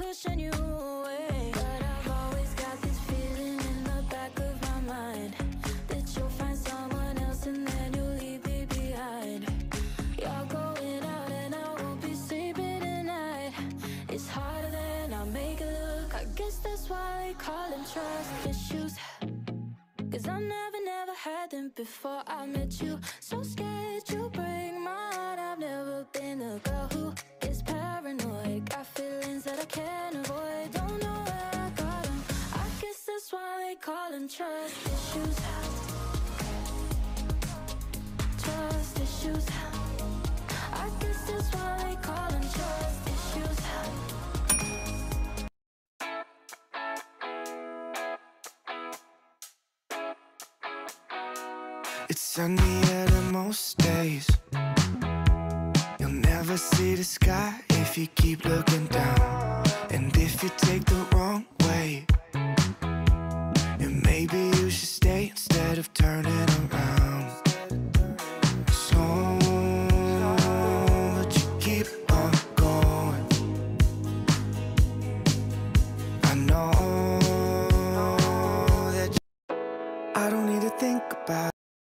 pushing you away. But I've always got this feeling in the back of my mind that you'll find someone else and then you'll leave me behind. You're going out and I won't be sleeping tonight. It's harder than I make it look. I guess that's why they call them trust issues. Cause I never, never had them before I met you. So scared I can't avoid. Don't know where I got them. I guess that's why they call them trust issues. Trust issues. I guess that's why they call them trust issues. It's sunnier than most days never see the sky if you keep looking down. And if you take the wrong way, and maybe you should stay instead of turning around. So, but you keep on going. I know that I don't need to think